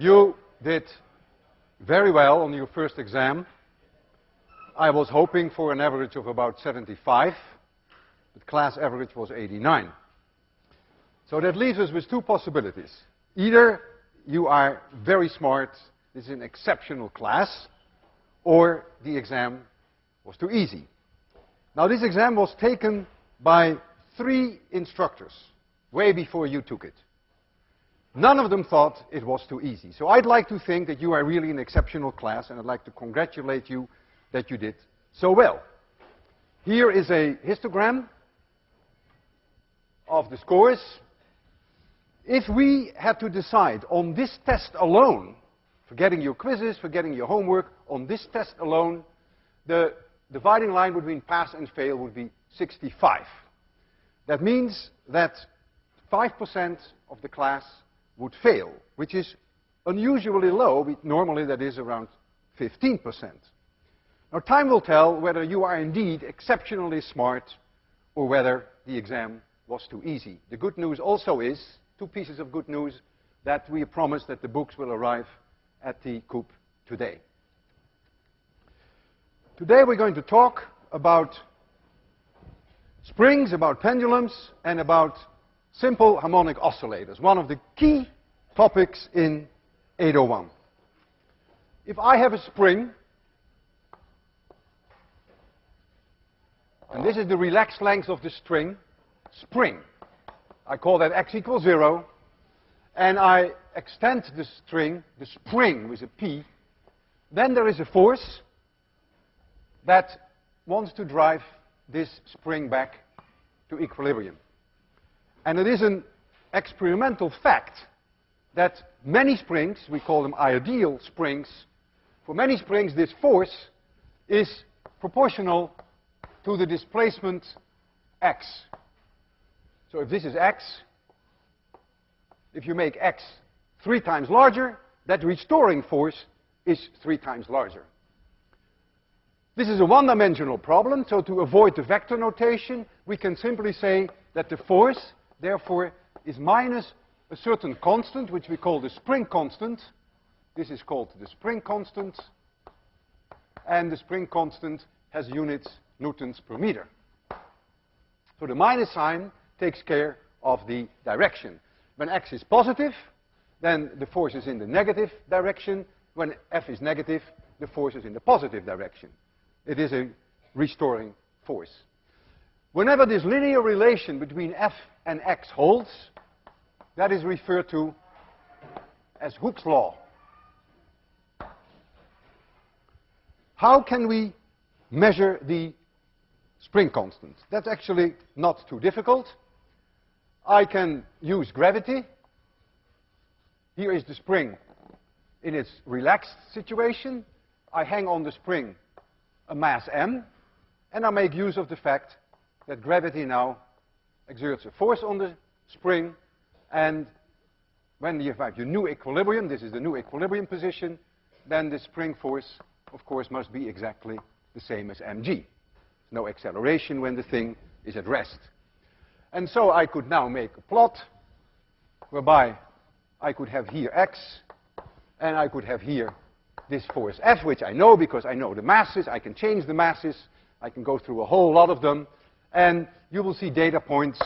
You did very well on your first exam. I was hoping for an average of about 75, but class average was 89. So that leaves us with two possibilities. Either you are very smart, this is an exceptional class, or the exam was too easy. Now this exam was taken by three instructors way before you took it. None of them thought it was too easy. So I'd like to think that you are really an exceptional class, and I'd like to congratulate you that you did so well. Here is a histogram of the scores. If we had to decide on this test alone, forgetting your quizzes, forgetting your homework, on this test alone, the dividing line between pass and fail would be 65. That means that 5% of the class would fail, which is unusually low. Normally that is around 15%. Now time will tell whether you are indeed exceptionally smart or whether the exam was too easy. The good news also is, two pieces of good news, that we promise that the books will arrive at the Coop today. Today we're going to talk about springs, about pendulums, and about simple harmonic oscillators, one of the key topics in 801. If I have a spring, and this is the relaxed length of the string, spring. I call that x equals 0, and I extend the string, the spring with a p, then there is a force that wants to drive this spring back to equilibrium. And it is an experimental fact that many springs, we call them ideal springs, for many springs this force is proportional to the displacement x. So if this is x, if you make x three times larger, that restoring force is three times larger. This is a one-dimensional problem, so to avoid the vector notation, we can simply say that the force therefore, is minus a certain constant, which we call the spring constant. This is called the spring constant. And the spring constant has units newtons per meter. So the minus sign takes care of the direction. When x is positive, then the force is in the negative direction. When f is negative, the force is in the positive direction. It is a restoring force. Whenever this linear relation between f and x holds, that is referred to as Hooke's law. How can we measure the spring constant? That's actually not too difficult. I can use gravity. Here is the spring in its relaxed situation. I hang on the spring a mass m, and I make use of the fact that gravity now exerts a force on the spring, and when you have your new equilibrium, this is the new equilibrium position, then the spring force, of course, must be exactly the same as mg. No acceleration when the thing is at rest. And so I could now make a plot whereby I could have here x, and I could have here this force F, which I know because I know the masses. I can change the masses. I can go through a whole lot of them. And you will see data points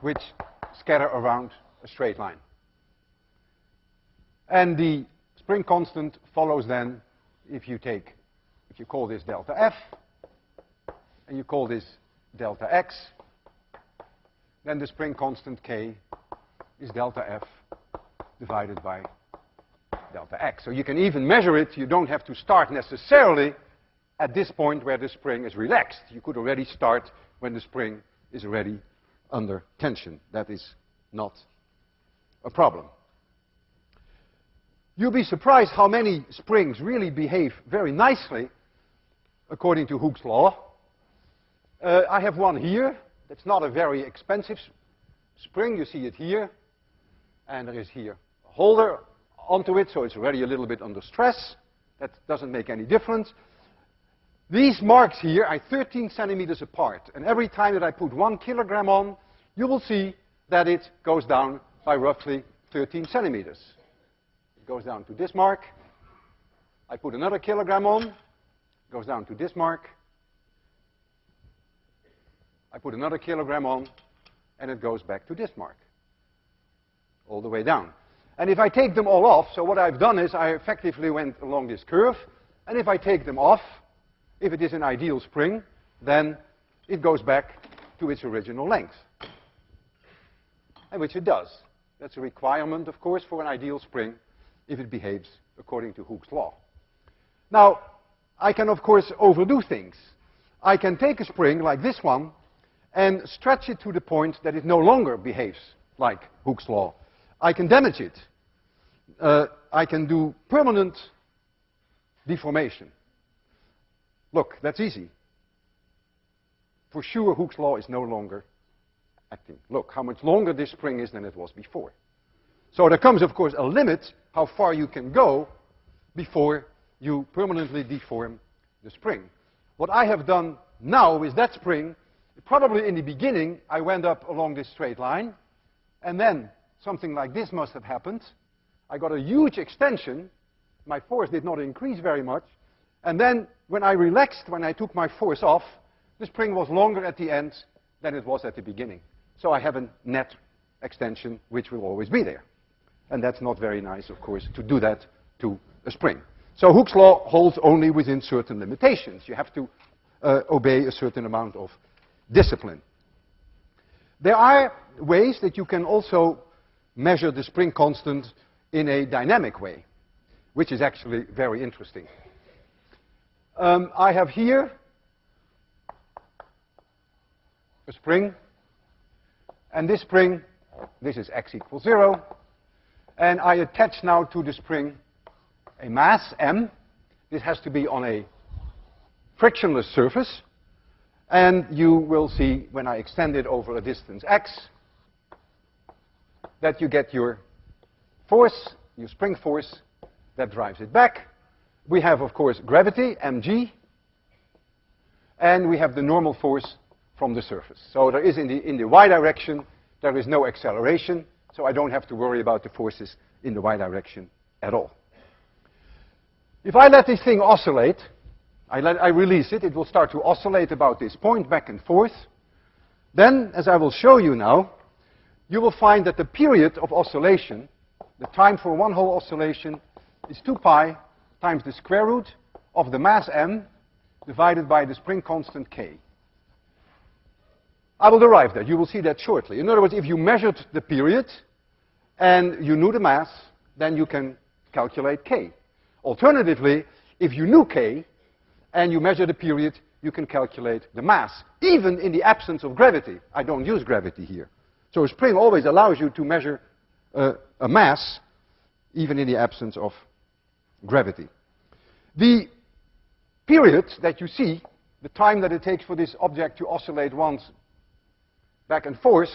which scatter around a straight line. And the spring constant follows then if you take, if you call this delta F, and you call this delta X, then the spring constant K is delta F divided by delta x. So you can even measure it. You don't have to start necessarily at this point where the spring is relaxed. You could already start when the spring is already under tension. That is not a problem. You'll be surprised how many springs really behave very nicely according to Hooke's law. Uh, I have one here. That's not a very expensive spring. You see it here. And there is here a holder onto it, so it's already a little bit under stress. That doesn't make any difference. These marks here are 13 centimeters apart, and every time that I put one kilogram on, you will see that it goes down by roughly 13 centimeters. It goes down to this mark. I put another kilogram on, goes down to this mark. I put another kilogram on, and it goes back to this mark, all the way down. And if I take them all off, so what I've done is I effectively went along this curve, and if I take them off, if it is an ideal spring, then it goes back to its original length. And which it does. That's a requirement, of course, for an ideal spring if it behaves according to Hooke's law. Now, I can, of course, overdo things. I can take a spring like this one and stretch it to the point that it no longer behaves like Hooke's law. I can damage it. Uh, I can do permanent deformation. Look, that's easy. For sure, Hooke's law is no longer acting. Look how much longer this spring is than it was before. So there comes, of course, a limit how far you can go before you permanently deform the spring. What I have done now with that spring, probably in the beginning, I went up along this straight line, and then something like this must have happened. I got a huge extension. My force did not increase very much. And then when I relaxed, when I took my force off, the spring was longer at the end than it was at the beginning. So I have a net extension which will always be there. And that's not very nice, of course, to do that to a spring. So Hooke's law holds only within certain limitations. You have to uh, obey a certain amount of discipline. There are ways that you can also measure the spring constant in a dynamic way, which is actually very interesting. Um, I have here a spring, and this spring, this is x equals 0, and I attach now to the spring a mass m. This has to be on a frictionless surface. And you will see when I extend it over a distance x that you get your force, your spring force that drives it back. We have, of course, gravity, mg, and we have the normal force from the surface. So there is in the, in the y direction, there is no acceleration, so I don't have to worry about the forces in the y direction at all. If I let this thing oscillate, I, let, I release it, it will start to oscillate about this point back and forth. Then, as I will show you now, you will find that the period of oscillation, the time for one whole oscillation, is 2 pi times the square root of the mass m divided by the spring constant k. I will derive that. You will see that shortly. In other words, if you measured the period and you knew the mass, then you can calculate k. Alternatively, if you knew k and you measure the period, you can calculate the mass, even in the absence of gravity. I don't use gravity here. So a spring always allows you to measure uh, a mass, even in the absence of gravity. The period that you see, the time that it takes for this object to oscillate once back and forth,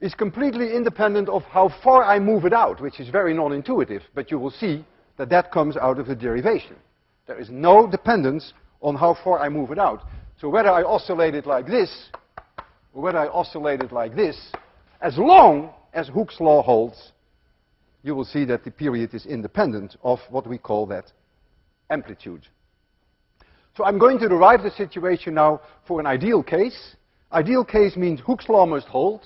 is completely independent of how far I move it out, which is very non-intuitive, but you will see that that comes out of the derivation. There is no dependence on how far I move it out. So whether I oscillate it like this, or whether I oscillate it like this, as long as Hooke's law holds, you will see that the period is independent of what we call that amplitude. So I'm going to derive the situation now for an ideal case. Ideal case means Hooke's law must hold.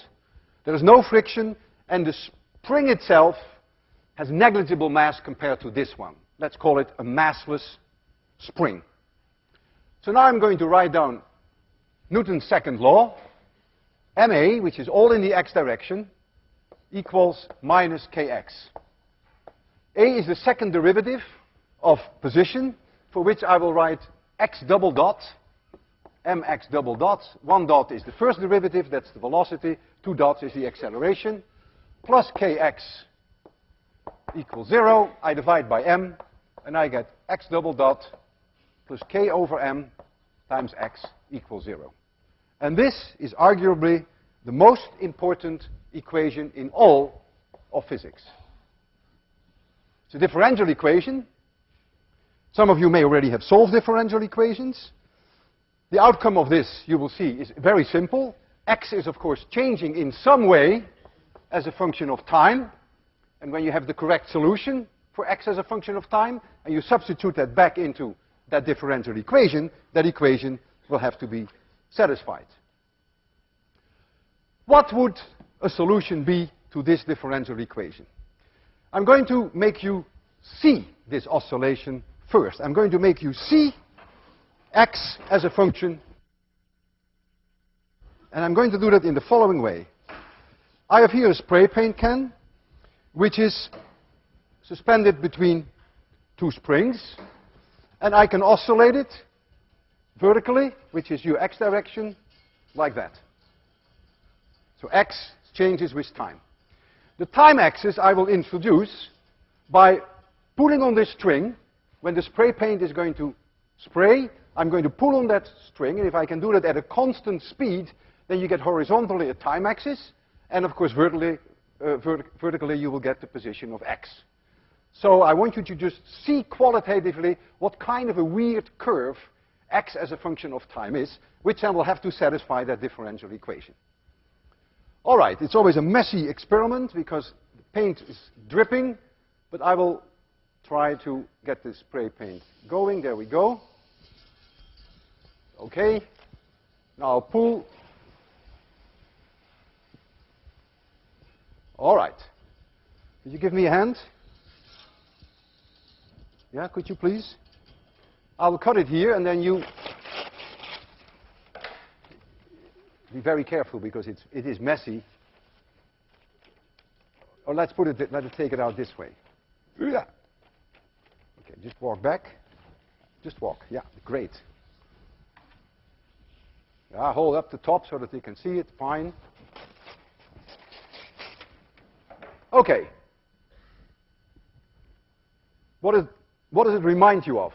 There is no friction, and the spring itself has negligible mass compared to this one. Let's call it a massless spring. So now I'm going to write down Newton's second law. ma, which is all in the x direction, equals minus kx. a is the second derivative of position, for which I will write x double dot, mx double dot. One dot is the first derivative, that's the velocity. Two dots is the acceleration. Plus kx equals 0. I divide by m, and I get x double dot plus k over m times x equals 0. And this is arguably the most important equation in all of physics. It's a differential equation. Some of you may already have solved differential equations. The outcome of this, you will see, is very simple. x is, of course, changing in some way as a function of time. And when you have the correct solution, for x as a function of time, and you substitute that back into that differential equation, that equation will have to be satisfied. What would a solution be to this differential equation? I'm going to make you see this oscillation first. I'm going to make you see x as a function, and I'm going to do that in the following way. I have here a spray paint can, which is suspended between two springs, and I can oscillate it vertically, which is your x direction, like that. So x changes with time. The time axis I will introduce by pulling on this string. When the spray paint is going to spray, I'm going to pull on that string, and if I can do that at a constant speed, then you get horizontally a time axis, and of course vertically, uh, vert vertically you will get the position of x. So I want you to just see qualitatively what kind of a weird curve x as a function of time is, which then will have to satisfy that differential equation. All right, it's always a messy experiment because the paint is dripping, but I will try to get the spray paint going. There we go. Okay. Now pull. All right. Could you give me a hand? Yeah, could you please? I'll cut it here and then you be very careful because it's, it is messy. Or let's put it, let us take it out this way. Yeah. Just walk back. Just walk. Yeah, great. Yeah, hold up the top so that you can see it. Fine. Okay. What, is, what does it remind you of?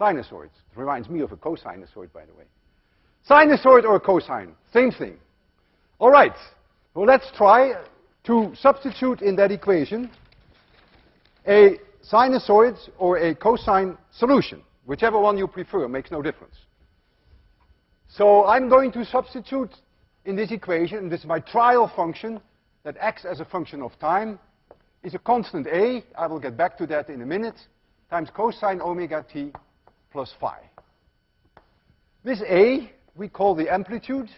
Sinusoids. It reminds me of a cosinusoid, by the way. Sinusoid or cosine, same thing. All right, well, let's try to substitute in that equation a sinusoid or a cosine solution. Whichever one you prefer makes no difference. So I'm going to substitute in this equation, this is my trial function, that x as a function of time is a constant a, I will get back to that in a minute, times cosine omega t plus phi. This a we call the amplitude.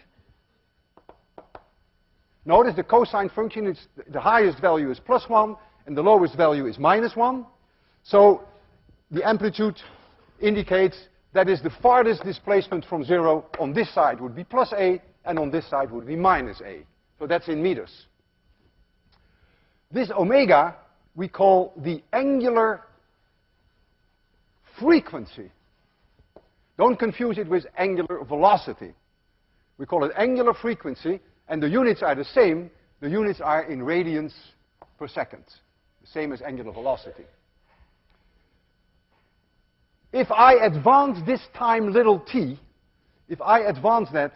Notice the cosine function, the highest value is plus 1, and the lowest value is minus 1. So the amplitude indicates that is the farthest displacement from 0 on this side would be plus a, and on this side would be minus a. So that's in meters. This omega we call the angular frequency. Don't confuse it with angular velocity. We call it angular frequency, and the units are the same. The units are in radians per second, the same as angular velocity. If I advance this time little t, if I advance that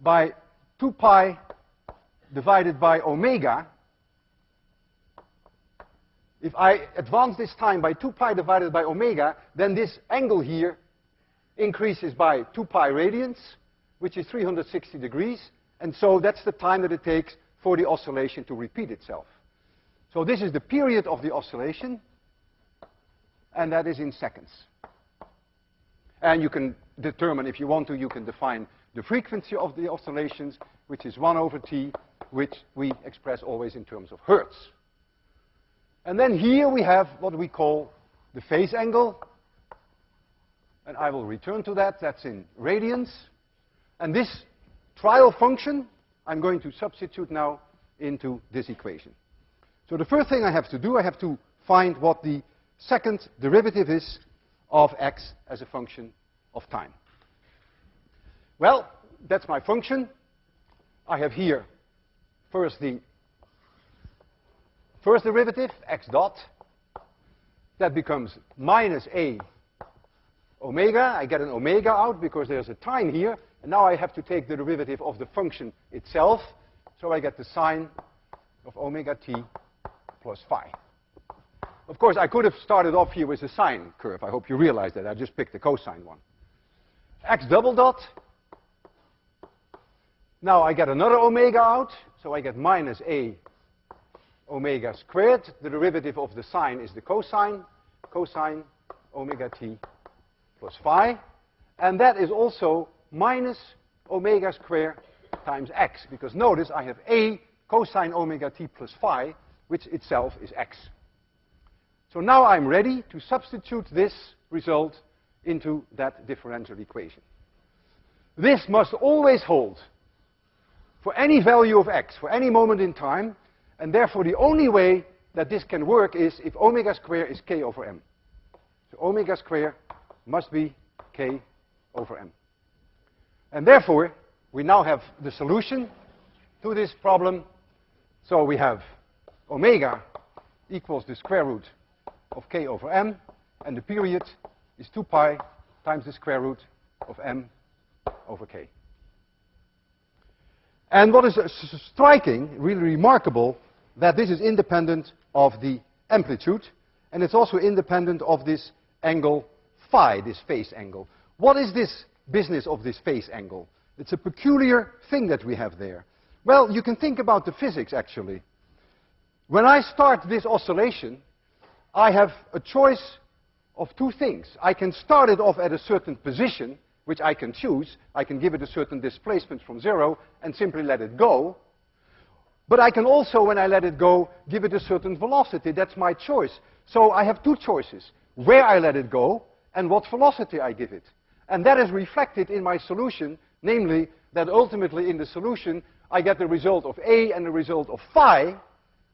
by 2 pi divided by omega, if I advance this time by 2 pi divided by omega, then this angle here increases by 2 pi radians, which is 360 degrees. And so that's the time that it takes for the oscillation to repeat itself. So this is the period of the oscillation, and that is in seconds. And you can determine, if you want to, you can define the frequency of the oscillations, which is 1 over t, which we express always in terms of hertz. And then here we have what we call the phase angle, and I will return to that. That's in radians. And this trial function, I'm going to substitute now into this equation. So the first thing I have to do, I have to find what the second derivative is of x as a function of time. Well, that's my function. I have here first the first derivative, x dot. That becomes minus a omega. I get an omega out because there's a time here. And now I have to take the derivative of the function itself. So I get the sine of omega t plus phi. Of course, I could have started off here with a sine curve. I hope you realize that. I just picked the cosine one. x double dot. Now I get another omega out. So I get minus a omega squared. The derivative of the sine is the cosine, cosine omega t plus phi. And that is also minus omega squared times x, because notice I have a cosine omega t plus phi, which itself is x. So now I'm ready to substitute this result into that differential equation. This must always hold for any value of x, for any moment in time, and therefore the only way that this can work is if omega squared is k over m. So omega squared must be k over m. And therefore, we now have the solution to this problem. So we have omega equals the square root of k over m, and the period is 2 pi times the square root of m over k. And what is uh, striking, really remarkable, that this is independent of the amplitude, and it's also independent of this angle phi, this phase angle. What is this business of this phase angle? It's a peculiar thing that we have there. Well, you can think about the physics, actually. When I start this oscillation, I have a choice of two things. I can start it off at a certain position, which I can choose. I can give it a certain displacement from zero and simply let it go. But I can also, when I let it go, give it a certain velocity. That's my choice. So I have two choices, where I let it go and what velocity I give it. And that is reflected in my solution, namely that ultimately in the solution I get the result of A and the result of phi,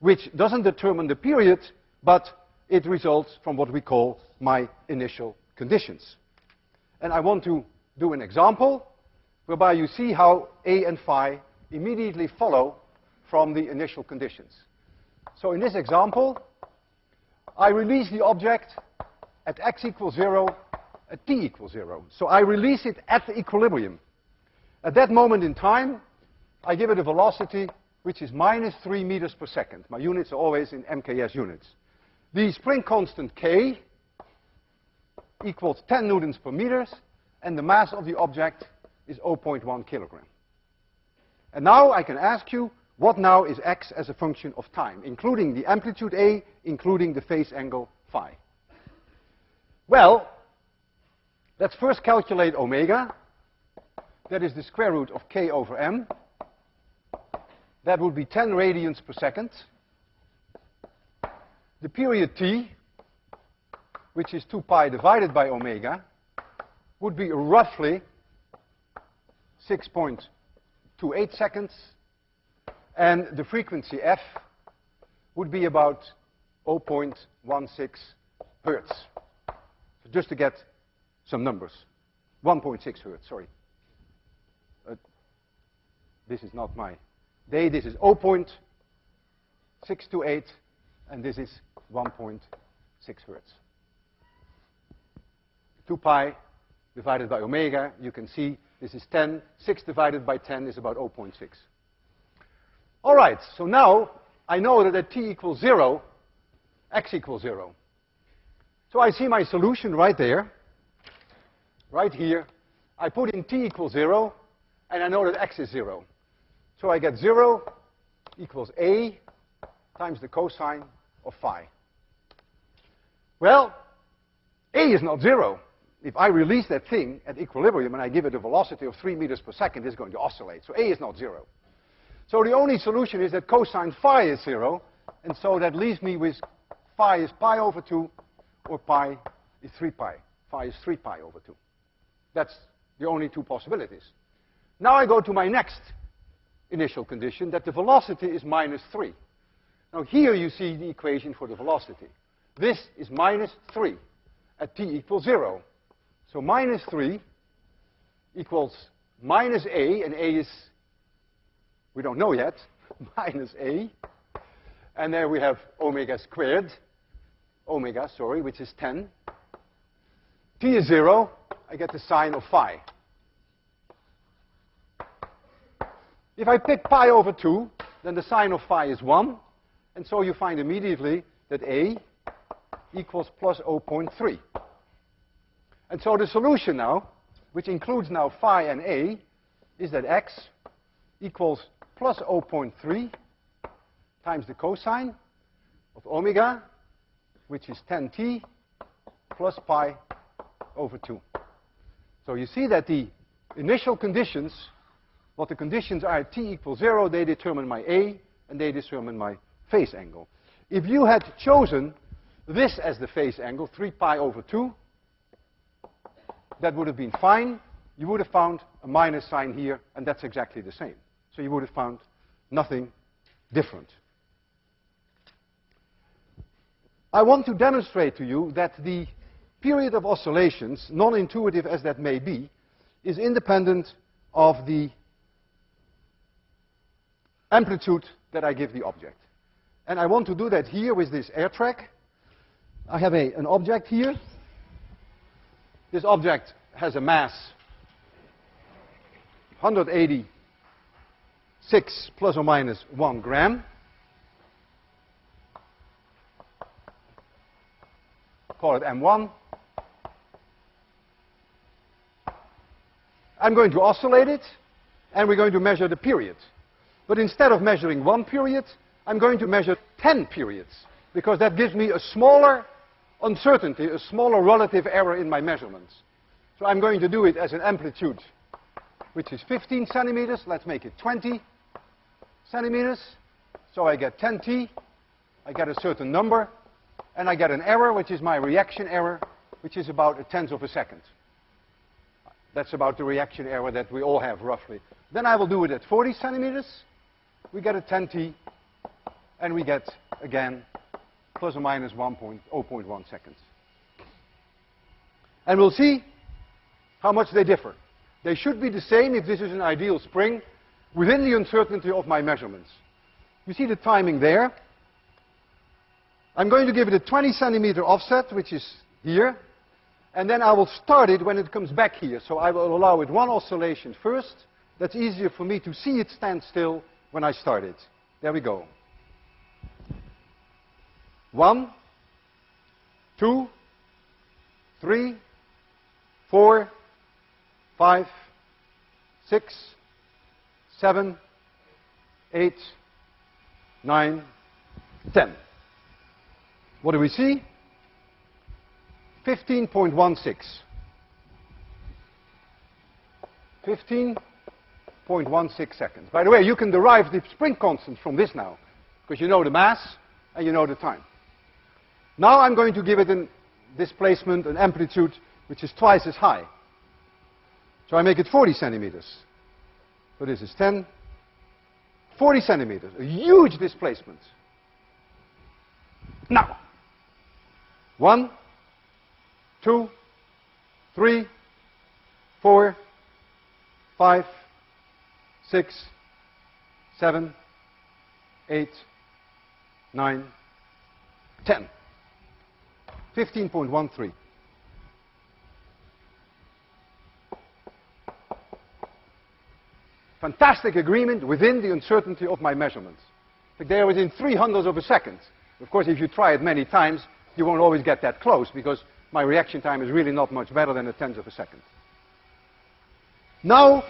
which doesn't determine the period, but it results from what we call my initial conditions. And I want to do an example whereby you see how A and phi immediately follow from the initial conditions. So in this example, I release the object at x equals 0, at t equals 0. So I release it at the equilibrium. At that moment in time, I give it a velocity which is minus 3 meters per second. My units are always in MKS units. The spring constant K equals 10 newtons per meters, and the mass of the object is 0.1 kilogram. And now I can ask you, what now is x as a function of time, including the amplitude a, including the phase angle phi? Well, let's first calculate omega. That is the square root of k over m. That would be 10 radians per second. The period t, which is 2 pi divided by omega, would be roughly 6.28 seconds and the frequency f would be about 0.16 hertz. So just to get some numbers. 1.6 hertz, sorry. Uh, this is not my day. This is 0.628, and this is 1.6 hertz. 2 pi divided by omega, you can see this is 10. 6 divided by 10 is about 0.6. All right, so now I know that at t equals 0, x equals 0. So I see my solution right there, right here. I put in t equals 0, and I know that x is 0. So I get 0 equals a times the cosine of phi. Well, a is not 0. If I release that thing at equilibrium and I give it a velocity of 3 meters per second, it's going to oscillate. So a is not 0. So the only solution is that cosine phi is 0, and so that leaves me with phi is pi over 2, or pi is 3 pi. Phi is 3 pi over 2. That's the only two possibilities. Now I go to my next initial condition, that the velocity is minus 3. Now here you see the equation for the velocity. This is minus 3 at t equals 0. So minus 3 equals minus a, and a is we don't know yet, minus a. And there we have omega squared, omega, sorry, which is 10. t is 0, I get the sine of phi. If I pick pi over 2, then the sine of phi is 1. And so you find immediately that a equals plus 0.3. And so the solution now, which includes now phi and a, is that x equals plus 0.3 times the cosine of omega, which is 10t plus pi over 2. So you see that the initial conditions, what the conditions are at t equals 0, they determine my A, and they determine my phase angle. If you had chosen this as the phase angle, 3 pi over 2, that would have been fine. You would have found a minus sign here, and that's exactly the same. So you would have found nothing different. I want to demonstrate to you that the period of oscillations, non-intuitive as that may be, is independent of the amplitude that I give the object. And I want to do that here with this air track. I have a, an object here. This object has a mass 186 plus or minus 1 gram. Call it M1. I'm going to oscillate it, and we're going to measure the period. But instead of measuring one period, I'm going to measure 10 periods, because that gives me a smaller uncertainty, a smaller relative error in my measurements. So I'm going to do it as an amplitude, which is 15 centimeters. Let's make it 20 centimeters. So I get 10t, I get a certain number, and I get an error, which is my reaction error, which is about a tenth of a second. That's about the reaction error that we all have, roughly. Then I will do it at 40 centimeters. We get a 10t, and we get, again, plus or minus 1.0.1 seconds. And we'll see how much they differ. They should be the same if this is an ideal spring within the uncertainty of my measurements. You see the timing there. I'm going to give it a 20 centimeter offset, which is here. And then I will start it when it comes back here. So I will allow it one oscillation first. That's easier for me to see it stand still when I started. There we go. One, two, three, four, five, six, seven, eight, nine, ten. What do we see? 15.16. 15.16 seconds. By the way, you can derive the spring constant from this now, because you know the mass and you know the time. Now I'm going to give it a displacement, an amplitude, which is twice as high. So I make it 40 centimeters. So this is 10, 40 centimeters, a huge displacement. Now, one, two, three, four, five, six, seven, eight, nine, ten. 15.13. Fantastic agreement within the uncertainty of my measurements. They are within three hundredths of a second. Of course, if you try it many times, you won't always get that close because my reaction time is really not much better than a tenth of a second. Now,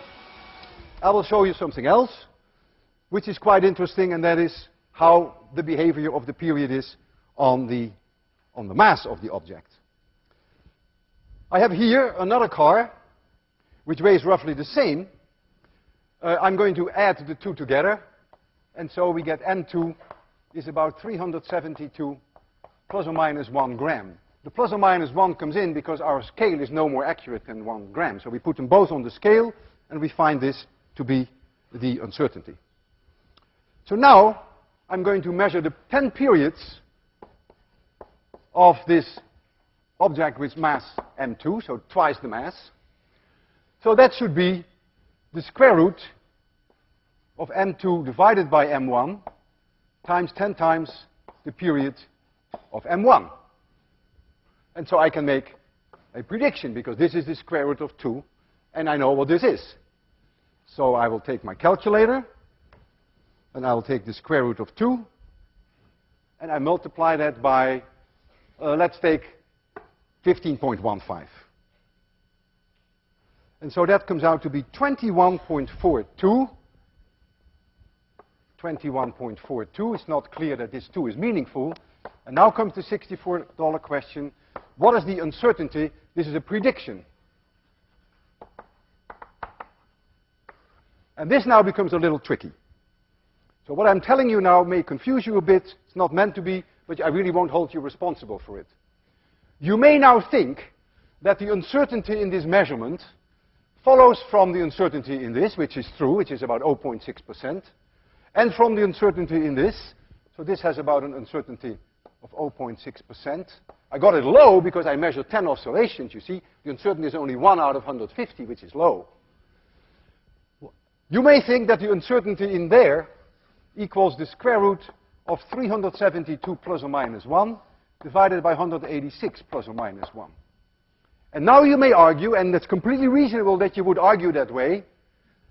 I will show you something else, which is quite interesting, and that is how the behavior of the period is on the, on the mass of the object. I have here another car, which weighs roughly the same. Uh, I'm going to add the two together, and so we get N2 is about 372 plus or minus 1 gram. The plus or minus 1 comes in because our scale is no more accurate than 1 gram. So we put them both on the scale, and we find this to be the uncertainty. So now, I'm going to measure the 10 periods of this object with mass m2, so twice the mass. So that should be the square root of m2 divided by m1 times 10 times the period of m1. And so I can make a prediction because this is the square root of 2 and I know what this is. So I will take my calculator and I will take the square root of 2 and I multiply that by, uh, let's take 15.15. And so that comes out to be 21.42 21.42. It's not clear that this 2 is meaningful. And now comes the $64 question. What is the uncertainty? This is a prediction. And this now becomes a little tricky. So what I'm telling you now may confuse you a bit. It's not meant to be, but I really won't hold you responsible for it. You may now think that the uncertainty in this measurement follows from the uncertainty in this, which is true, which is about 0.6%, and from the uncertainty in this. So this has about an uncertainty of 0.6%. I got it low because I measured 10 oscillations, you see. The uncertainty is only 1 out of 150, which is low. You may think that the uncertainty in there equals the square root of 372 plus or minus 1 divided by 186 plus or minus 1. And now you may argue, and it's completely reasonable that you would argue that way,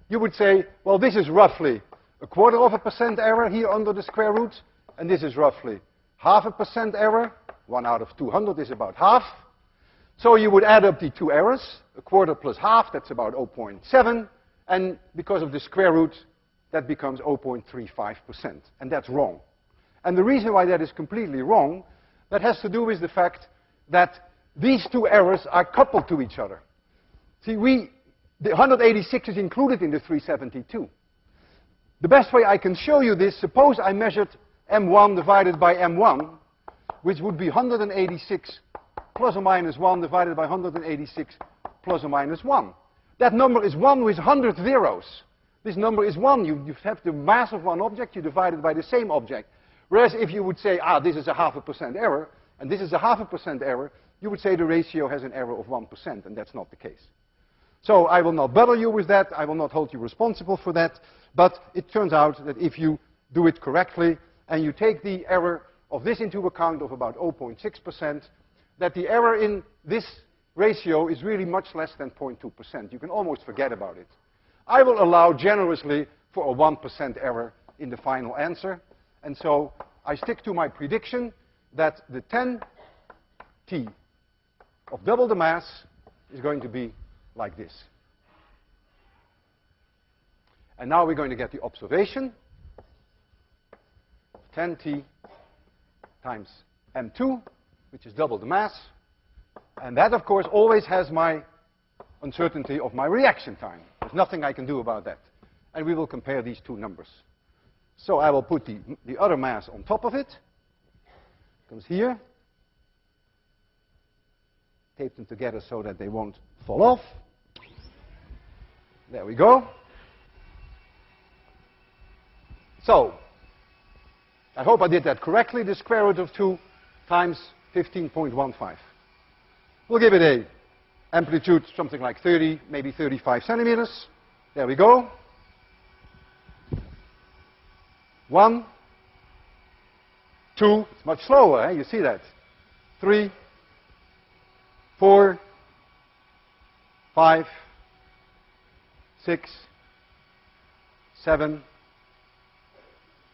you would say, well, this is roughly a quarter of a percent error here under the square root, and this is roughly half a percent error. 1 out of 200 is about half. So you would add up the two errors, a quarter plus half, that's about 0.7, and because of the square root, that becomes 0.35%, and that's wrong. And the reason why that is completely wrong, that has to do with the fact that these two errors are coupled to each other. See, we, the 186 is included in the 372. The best way I can show you this, suppose I measured M1 divided by M1, which would be 186 plus or minus 1 divided by 186 plus or minus 1. That number is 1 with 100 zeros. This number is 1. You, you have the mass of one object, you divide it by the same object. Whereas if you would say, ah, this is a half a percent error, and this is a half a percent error, you would say the ratio has an error of 1%, and that's not the case. So I will not bother you with that. I will not hold you responsible for that. But it turns out that if you do it correctly, and you take the error of this into account of about 0.6%, that the error in this ratio is really much less than 0.2%. You can almost forget about it. I will allow generously for a 1% error in the final answer. And so I stick to my prediction that the 10t of double the mass is going to be like this. And now we're going to get the observation. 10t times m2, which is double the mass. And that, of course, always has my uncertainty of my reaction time. There's nothing I can do about that. And we will compare these two numbers. So I will put the, the other mass on top of it. Comes here. Tape them together so that they won't fall off. There we go. So, I hope I did that correctly. The square root of 2 times 15.15. We'll give it a amplitude something like 30, maybe 35 centimeters. There we go. One, two, it's much slower, eh? you see that. Three, four, five, six, seven,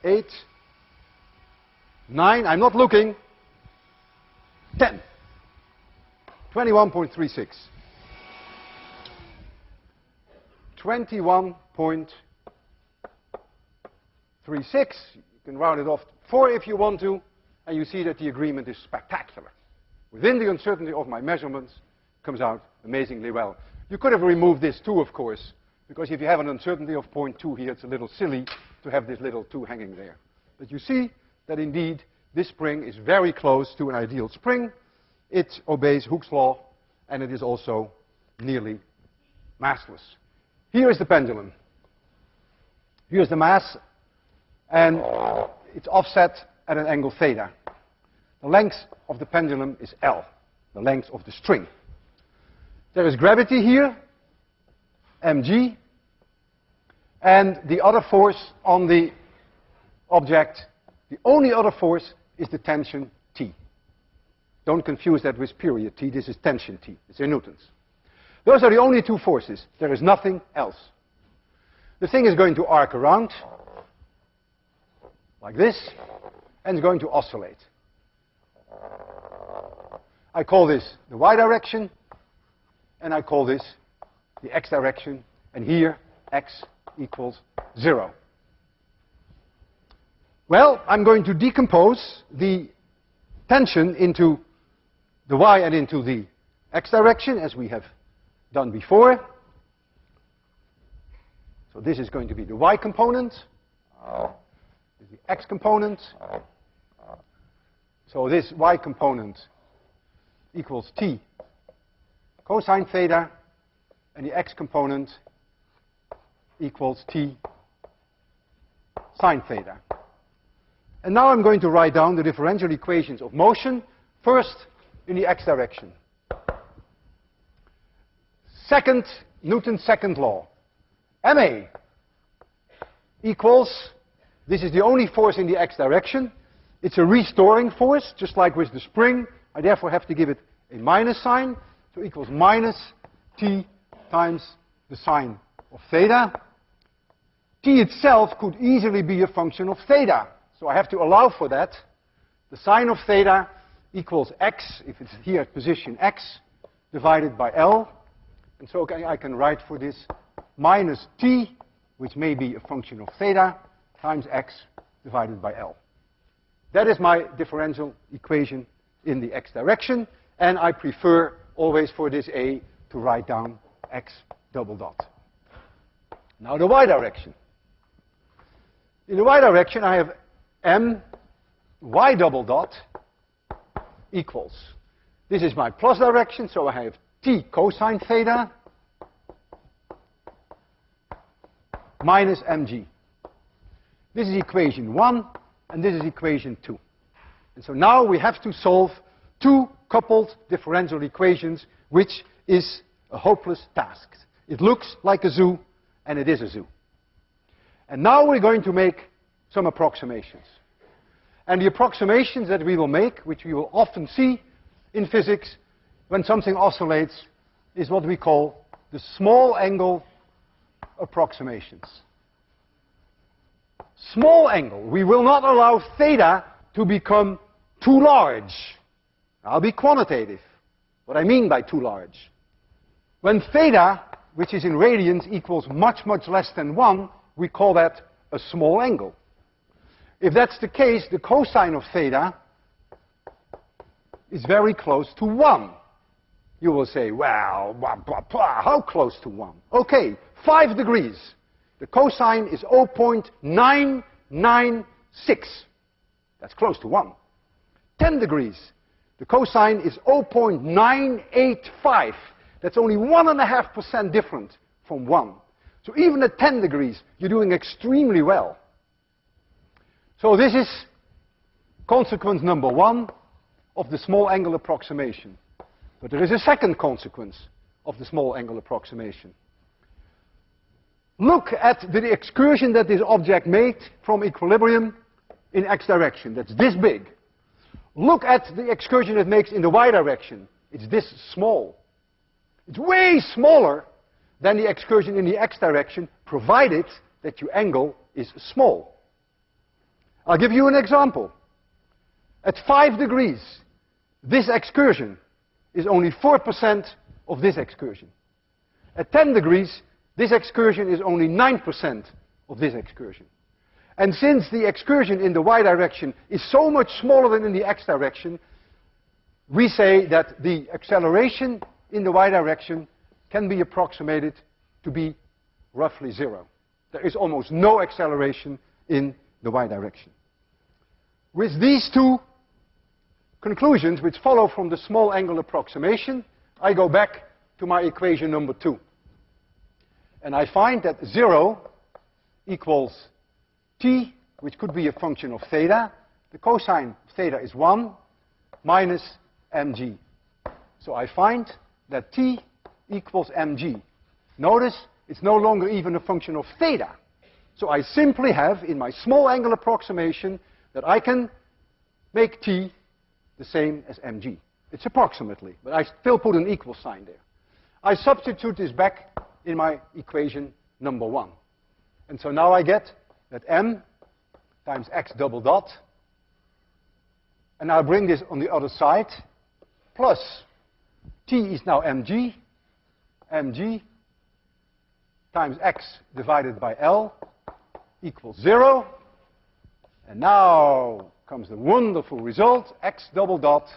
eight, nine, I'm not looking, ten. 21.36. 21.36. You can round it off to 4 if you want to, and you see that the agreement is spectacular. Within the uncertainty of my measurements, comes out amazingly well. You could have removed this 2, of course, because if you have an uncertainty of 0.2 here, it's a little silly to have this little 2 hanging there. But you see that indeed this spring is very close to an ideal spring, it obeys Hooke's law, and it is also nearly massless. Here is the pendulum. Here's the mass, and it's offset at an angle theta. The length of the pendulum is L, the length of the string. There is gravity here, mg, and the other force on the object, the only other force is the tension. Don't confuse that with period T. This is tension T. It's in newtons. Those are the only two forces. There is nothing else. The thing is going to arc around like this and it's going to oscillate. I call this the y direction and I call this the x direction and here x equals 0. Well, I'm going to decompose the tension into the y and into the x direction, as we have done before. So this is going to be the y component. Oh. Is the x component. Oh. So this y component equals t cosine theta, and the x component equals t sine theta. And now I'm going to write down the differential equations of motion, first in the x direction. Second, Newton's second law. Ma equals, this is the only force in the x direction. It's a restoring force, just like with the spring. I therefore have to give it a minus sign. So equals minus t times the sine of theta. t itself could easily be a function of theta. So I have to allow for that. The sine of theta equals x, if it's here at position x, divided by L. And so I can write for this minus t, which may be a function of theta, times x divided by L. That is my differential equation in the x direction, and I prefer always for this a to write down x double dot. Now the y direction. In the y direction, I have m y double dot equals. This is my plus direction, so I have t cosine theta minus mg. This is equation 1, and this is equation 2. And so now we have to solve two coupled differential equations, which is a hopeless task. It looks like a zoo, and it is a zoo. And now we're going to make some approximations. And the approximations that we will make, which we will often see in physics when something oscillates, is what we call the small angle approximations. Small angle. We will not allow theta to become too large. I'll be quantitative. What I mean by too large. When theta, which is in radians, equals much, much less than 1, we call that a small angle. If that's the case, the cosine of theta is very close to 1. You will say, well, blah, blah, blah, how close to 1? Okay, 5 degrees. The cosine is 0.996. That's close to 1. 10 degrees. The cosine is 0.985. That's only 1.5% different from 1. So even at 10 degrees, you're doing extremely well. So this is consequence number one of the small angle approximation. But there is a second consequence of the small angle approximation. Look at the excursion that this object made from equilibrium in x direction. That's this big. Look at the excursion it makes in the y direction. It's this small. It's way smaller than the excursion in the x direction, provided that your angle is small. I'll give you an example. At 5 degrees, this excursion is only 4% of this excursion. At 10 degrees, this excursion is only 9% of this excursion. And since the excursion in the y direction is so much smaller than in the x direction, we say that the acceleration in the y direction can be approximated to be roughly zero. There is almost no acceleration in the y direction. With these two conclusions, which follow from the small angle approximation, I go back to my equation number two. And I find that 0 equals t, which could be a function of theta. The cosine of theta is 1 minus mg. So I find that t equals mg. Notice it's no longer even a function of theta. So I simply have, in my small angle approximation, that I can make t the same as mg. It's approximately, but I still put an equal sign there. I substitute this back in my equation number one. And so now I get that m times x double dot, and I'll bring this on the other side, plus t is now mg, mg times x divided by L equals 0. And now comes the wonderful result, x double dot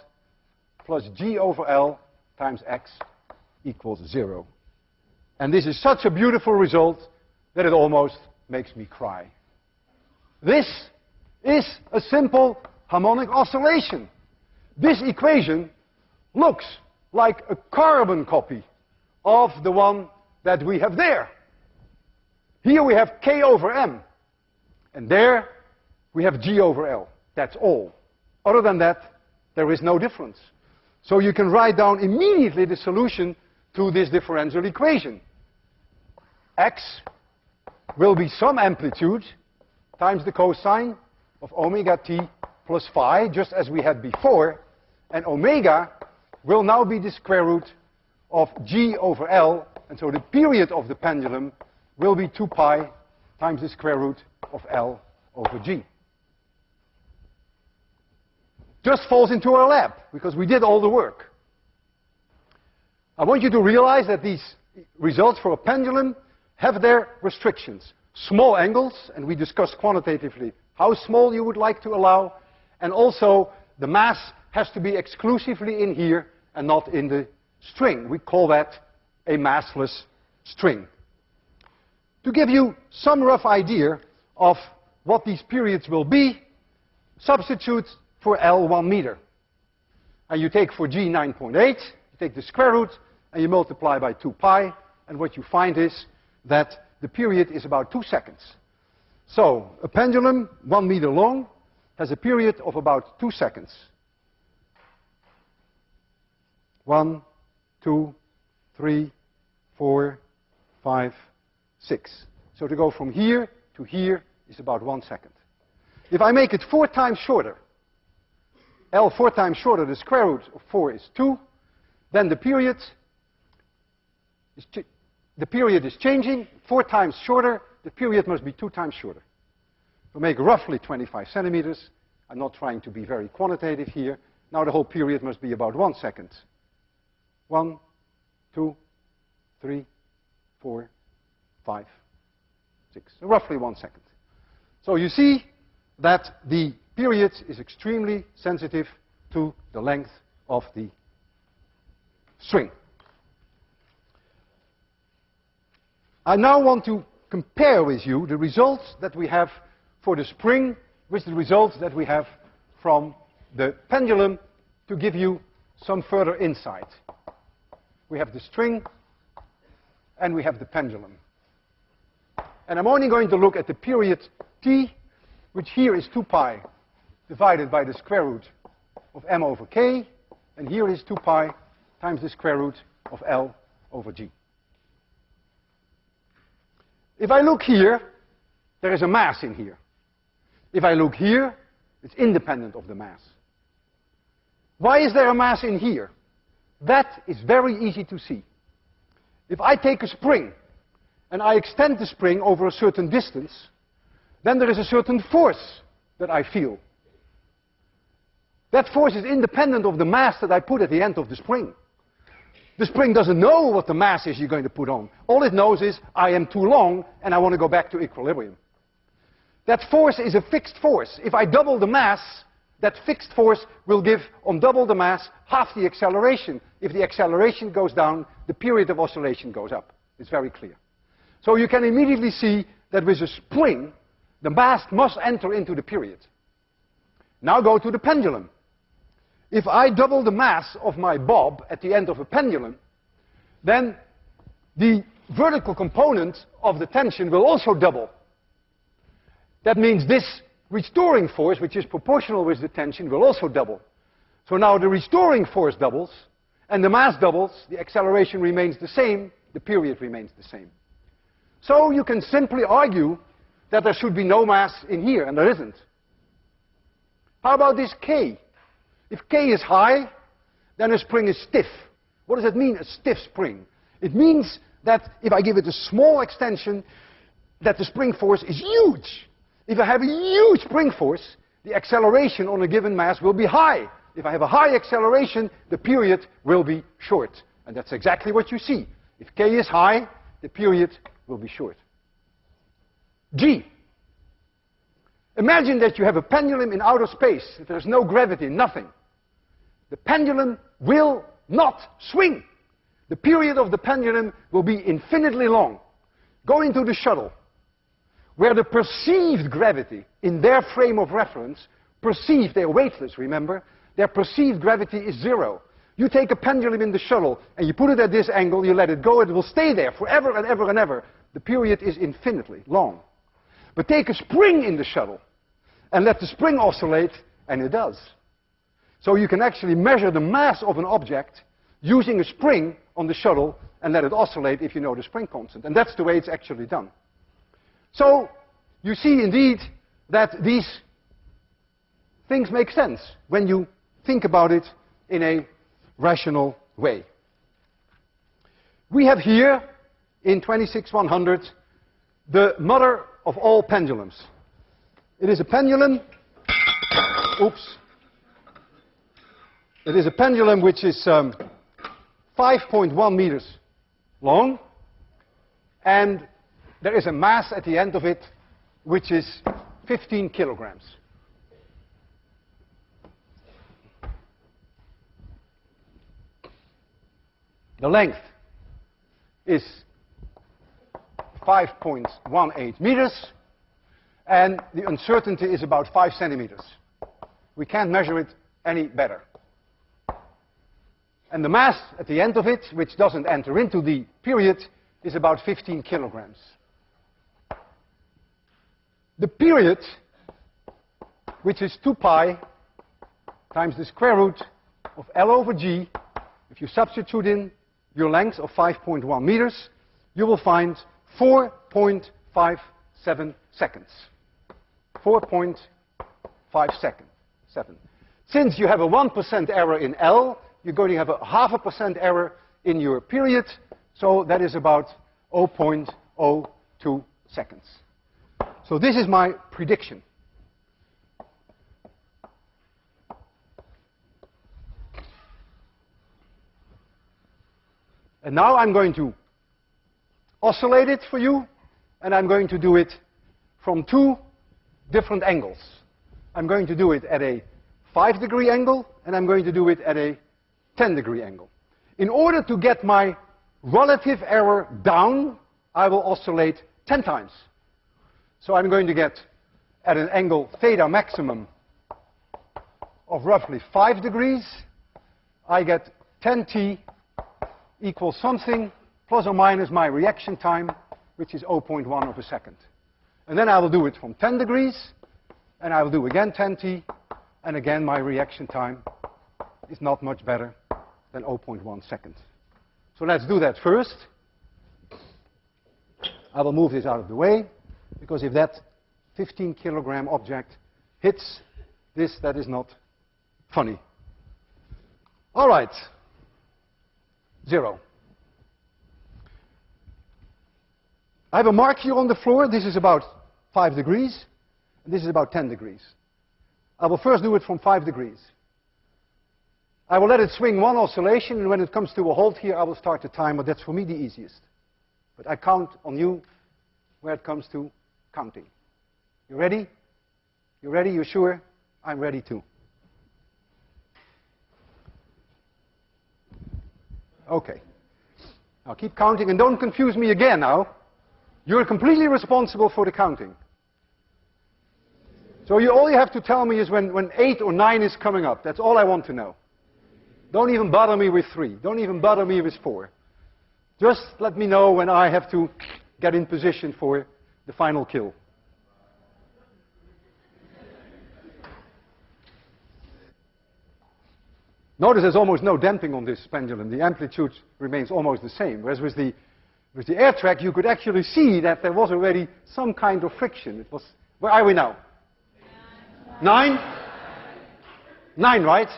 plus g over L times x equals 0. And this is such a beautiful result that it almost makes me cry. This is a simple harmonic oscillation. This equation looks like a carbon copy of the one that we have there. Here we have k over m. And there we have g over L. That's all. Other than that, there is no difference. So you can write down immediately the solution to this differential equation. x will be some amplitude times the cosine of omega t plus phi, just as we had before. And omega will now be the square root of g over L. And so the period of the pendulum will be 2 pi times the square root of L over g. Just falls into our lap because we did all the work. I want you to realize that these results for a pendulum have their restrictions. Small angles, and we discussed quantitatively how small you would like to allow, and also the mass has to be exclusively in here and not in the string. We call that a massless string. To give you some rough idea of what these periods will be, substitute for L 1 meter. And you take for G 9.8, you take the square root, and you multiply by 2 pi, and what you find is that the period is about 2 seconds. So, a pendulum, 1 meter long, has a period of about 2 seconds. One, two, three, four, five, six. So to go from here to here is about one second. If I make it four times shorter, L four times shorter, the square root of 4 is 2, then the period is, the period is changing. Four times shorter, the period must be two times shorter. To make roughly 25 centimeters. I'm not trying to be very quantitative here. Now the whole period must be about one second. One, two, three, four, five, six. Roughly one second. So you see that the period is extremely sensitive to the length of the string. I now want to compare with you the results that we have for the spring with the results that we have from the pendulum to give you some further insight. We have the string and we have the pendulum. And I'm only going to look at the period t, which here is 2 pi divided by the square root of m over k, and here is 2 pi times the square root of L over G. If I look here, there is a mass in here. If I look here, it's independent of the mass. Why is there a mass in here? That is very easy to see. If I take a spring and I extend the spring over a certain distance, then there is a certain force that I feel. That force is independent of the mass that I put at the end of the spring. The spring doesn't know what the mass is you're going to put on. All it knows is, I am too long and I want to go back to equilibrium. That force is a fixed force. If I double the mass, that fixed force will give, on double the mass, half the acceleration. If the acceleration goes down, the period of oscillation goes up. It's very clear. So you can immediately see that with a spring, the mass must enter into the period. Now go to the pendulum. If I double the mass of my bob at the end of a pendulum, then the vertical component of the tension will also double. That means this restoring force, which is proportional with the tension, will also double. So now the restoring force doubles, and the mass doubles, the acceleration remains the same, the period remains the same. So you can simply argue that there should be no mass in here, and there isn't. How about this k? If K is high, then a spring is stiff. What does that mean, a stiff spring? It means that if I give it a small extension, that the spring force is huge. If I have a huge spring force, the acceleration on a given mass will be high. If I have a high acceleration, the period will be short. And that's exactly what you see. If k is high, the period will be short. G. Imagine that you have a pendulum in outer space. There's no gravity, nothing. The pendulum will not swing. The period of the pendulum will be infinitely long. Go into the shuttle, where the perceived gravity in their frame of reference, perceived, they're weightless, remember? Their perceived gravity is zero. You take a pendulum in the shuttle and you put it at this angle, you let it go, it will stay there forever and ever and ever. The period is infinitely long. But take a spring in the shuttle and let the spring oscillate, and it does. So you can actually measure the mass of an object using a spring on the shuttle and let it oscillate if you know the spring constant. And that's the way it's actually done. So you see indeed that these things make sense when you think about it in a rational way. We have here in 26100 the mother of all pendulums. It is a pendulum, oops, it is a pendulum which is um, 5.1 meters long, and there is a mass at the end of it which is 15 kilograms. The length is 5.18 meters, and the uncertainty is about 5 centimeters. We can't measure it any better. And the mass at the end of it, which doesn't enter into the period, is about 15 kilograms. The period, which is 2 pi times the square root of L over G, if you substitute in your length of 5.1 meters, you will find 4.57 seconds. 4.5 seconds. Since you have a 1% error in L, you're going to have a half a percent error in your period, so that is about 0.02 seconds. So this is my prediction. And now I'm going to oscillate it for you, and I'm going to do it from two different angles. I'm going to do it at a 5 degree angle, and I'm going to do it at a 10 degree angle. In order to get my relative error down, I will oscillate 10 times. So I'm going to get at an angle theta maximum of roughly 5 degrees, I get 10t equals something plus or minus my reaction time, which is 0.1 of a second. And then I will do it from 10 degrees, and I will do again 10t, and again my reaction time is not much better than 0.1 seconds. So let's do that first. I will move this out of the way, because if that 15 kilogram object hits this, that is not funny. All right. Zero. I have a mark here on the floor. This is about 5 degrees. And this is about 10 degrees. I will first do it from 5 degrees. I will let it swing one oscillation, and when it comes to a halt here, I will start the timer. That's for me the easiest. But I count on you where it comes to counting. You ready? You ready? You sure? I'm ready too. Okay. Now keep counting and don't confuse me again now. You're completely responsible for the counting. So you, all you have to tell me is when, when 8 or 9 is coming up. That's all I want to know. Don't even bother me with 3. Don't even bother me with 4. Just let me know when I have to get in position for the final kill. Notice there's almost no damping on this pendulum. The amplitude remains almost the same. Whereas with the, with the air track, you could actually see that there was already some kind of friction. It was, where are we now? Nine? Nine, right?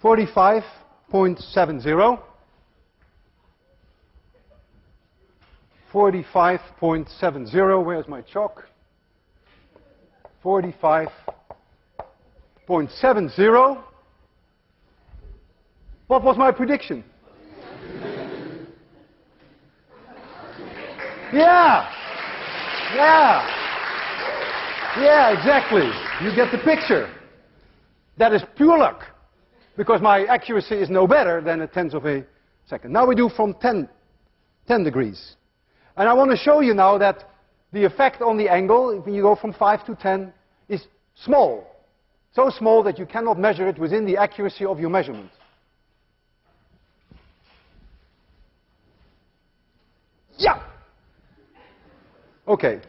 Forty-five point seven zero. 45.70. Where's my chalk? 45.70. What was my prediction? Yeah. Yeah. Yeah, exactly. You get the picture. That is pure luck, because my accuracy is no better than a tenth of a second. Now we do from 10, 10 degrees. And I want to show you now that the effect on the angle, when you go from 5 to 10, is small. So small that you cannot measure it within the accuracy of your measurement. Yeah! Okay.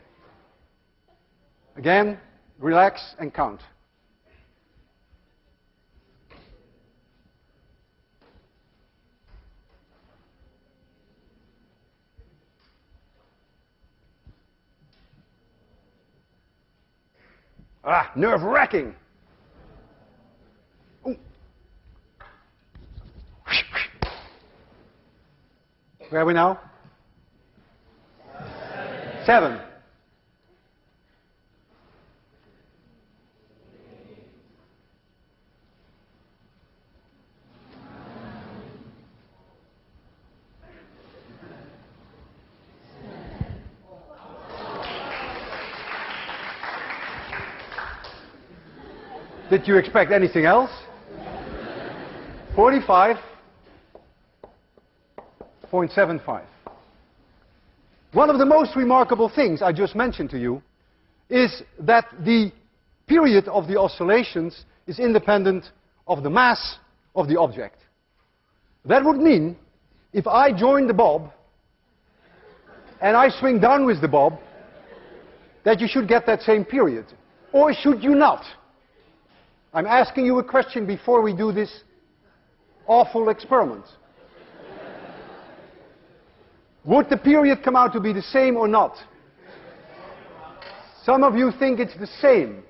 Again, relax and count. Ah, nerve-wracking. Where are we now? Seven. Did you expect anything else? 45.75. One of the most remarkable things I just mentioned to you is that the period of the oscillations is independent of the mass of the object. That would mean if I join the bob and I swing down with the bob, that you should get that same period. Or should you not? I'm asking you a question before we do this awful experiment. Would the period come out to be the same or not? Some of you think it's the same.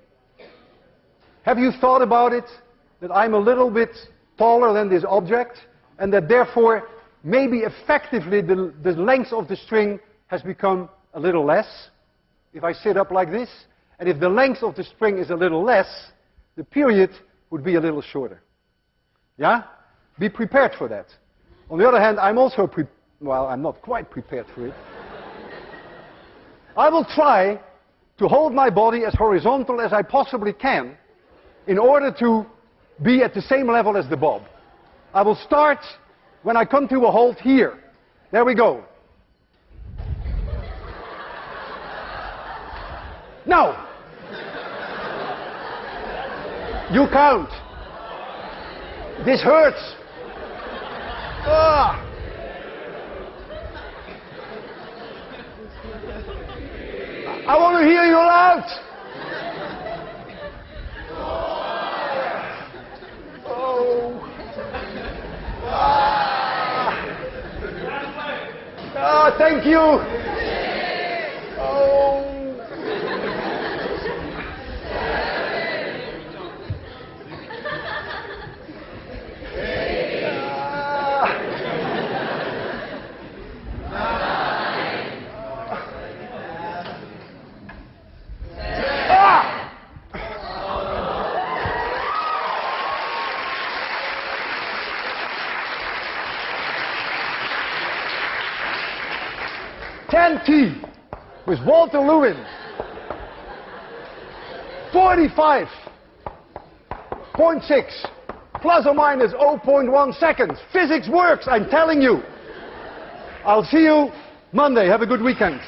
Have you thought about it? That I'm a little bit taller than this object, and that therefore, maybe effectively the, the length of the string has become a little less, if I sit up like this. And if the length of the string is a little less, the period would be a little shorter. Yeah? Be prepared for that. On the other hand, I'm also, pre well, I'm not quite prepared for it. I will try to hold my body as horizontal as I possibly can in order to be at the same level as the bob. I will start when I come to a halt here. There we go. Now, you count. This hurts. Ah. I want to hear you loud. Oh. Ah. ah, thank you. T with Walter Lewin. 45.6 plus or minus 0.1 seconds. Physics works, I'm telling you. I'll see you Monday. Have a good weekend.